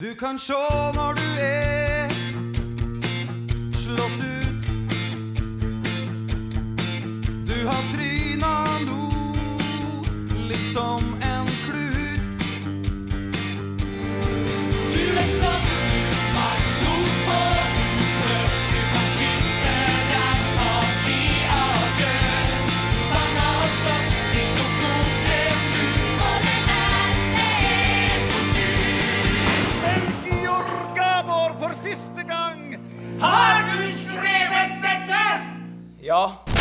Du kan sjå når du er slått ut. Har du skrevet dette? Ja.